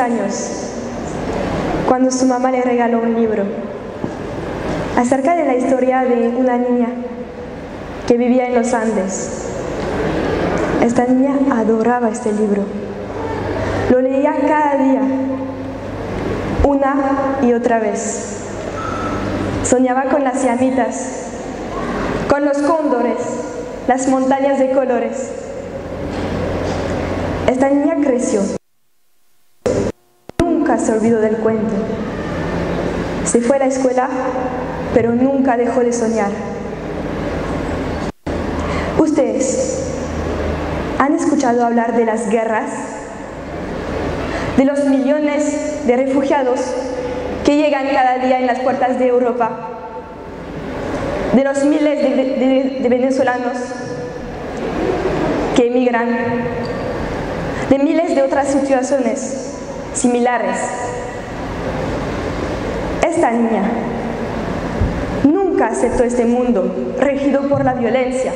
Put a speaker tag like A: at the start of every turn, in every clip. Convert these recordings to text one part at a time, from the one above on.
A: años, cuando su mamá le regaló un libro acerca de la historia de una niña que vivía en los Andes. Esta niña adoraba este libro. Lo leía cada día, una y otra vez. Soñaba con las llamitas, con los cóndores, las montañas de colores. Esta niña creció. Nunca se olvidó del cuento. Se fue a la escuela, pero nunca dejó de soñar. Ustedes han escuchado hablar de las guerras, de los millones de refugiados que llegan cada día en las puertas de Europa, de los miles de, de- de venezolanos que emigran, de miles de otras situaciones similares. Esta niña nunca aceptó este mundo regido por la violencia,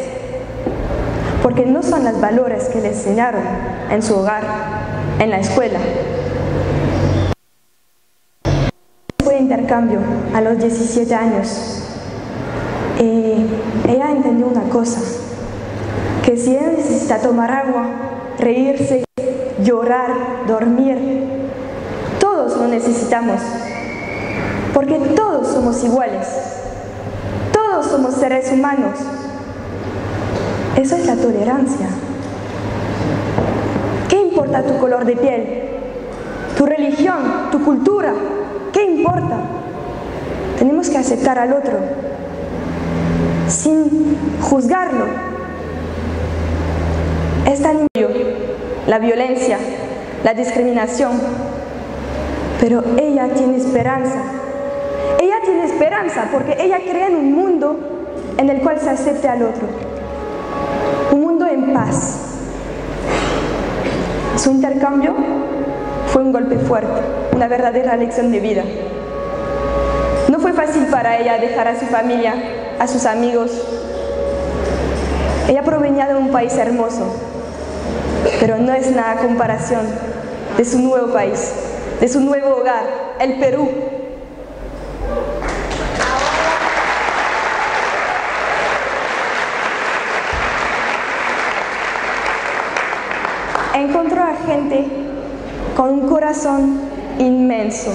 A: porque no son los valores que le enseñaron en su hogar, en la escuela. Fue intercambio a los 17 años. Eh, ella entendió una cosa, que si ella necesita tomar agua, reírse, llorar, dormir, lo necesitamos, porque todos somos iguales, todos somos seres humanos. Eso es la tolerancia. ¿Qué importa tu color de piel? ¿Tu religión? ¿Tu cultura? ¿Qué importa? Tenemos que aceptar al otro sin juzgarlo. Está niño, la violencia, la discriminación, pero ella tiene esperanza. Ella tiene esperanza porque ella cree en un mundo en el cual se acepte al otro. Un mundo en paz. Su intercambio fue un golpe fuerte, una verdadera lección de vida. No fue fácil para ella dejar a su familia, a sus amigos. Ella provenía de un país hermoso, pero no es nada comparación de su nuevo país, de su nuevo hogar, el Perú. Encontró a gente con un corazón inmenso,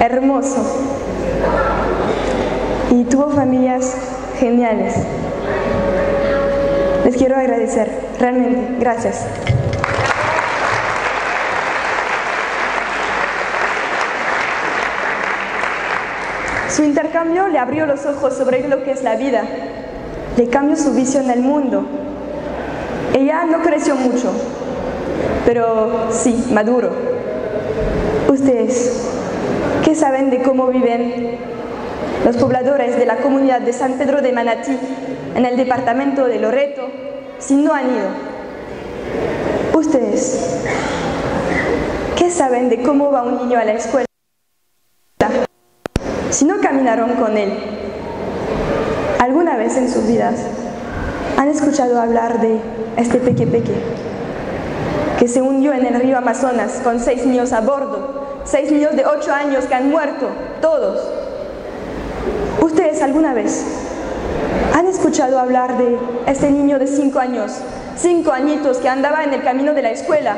A: hermoso, y tuvo familias geniales. Les quiero agradecer, realmente, gracias. Su intercambio le abrió los ojos sobre lo que es la vida, le cambió su visión del mundo. Ella no creció mucho, pero sí, maduro. Ustedes, ¿qué saben de cómo viven los pobladores de la comunidad de San Pedro de Manatí, en el departamento de Loreto, si no han ido? Ustedes, ¿qué saben de cómo va un niño a la escuela si no caminaron con él? ¿Alguna vez en sus vidas han escuchado hablar de este peque peque que se hundió en el río Amazonas con seis niños a bordo, seis niños de ocho años que han muerto, todos? ¿Ustedes alguna vez han escuchado hablar de este niño de cinco años, cinco añitos que andaba en el camino de la escuela?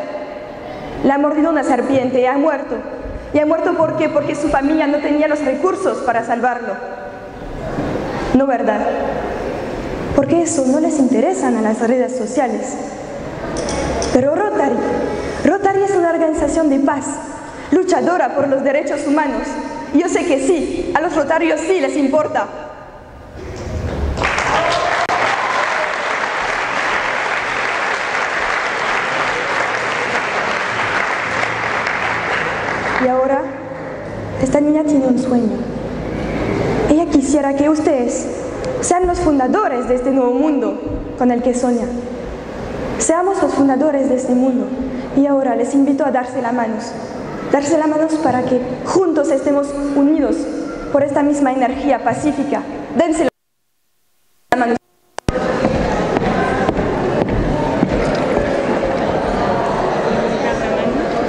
A: Le ha mordido una serpiente y ha muerto. ¿Y ha muerto? Porque su familia no tenía los recursos para salvarlo. No, ¿verdad? Porque eso no les interesa a las redes sociales. Pero Rotary, Rotary es una organización de paz, luchadora por los derechos humanos. Yo sé que sí, a los rotarios sí les importa. Y ahora, esta niña tiene un sueño. Ella quisiera que ustedes sean los fundadores de este nuevo mundo con el que sueña. Seamos los fundadores de este mundo. Y ahora les invito a darse las manos. Darse las manos para que juntos estemos unidos por esta misma energía pacífica. Dense las manos.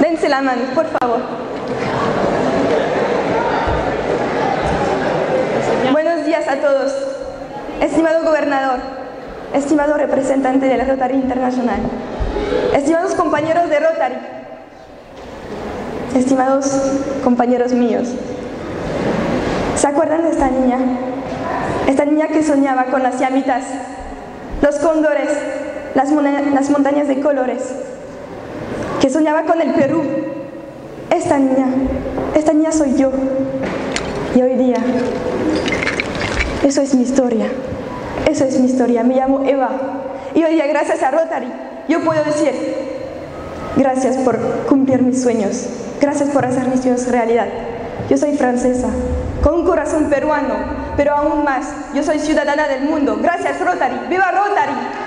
A: Dense la mano, por favor. Buenos días a todos. Estimado gobernador, estimado representante de la Rotary Internacional, estimados compañeros de Rotary, estimados compañeros míos, ¿se acuerdan de esta niña? Esta niña que soñaba con las llamitas, los cóndores, las, las montañas de colores, que soñaba con el Perú. Esta niña, esta niña soy yo. Y hoy día, eso es mi historia. Eso es mi historia. Me llamo Eva. Y hoy día, gracias a Rotary, yo puedo decir, gracias por cumplir mis sueños. Gracias por hacer mis sueños realidad. Yo soy francesa, con un corazón peruano, pero aún más, yo soy ciudadana del mundo. Gracias Rotary. ¡Viva Rotary!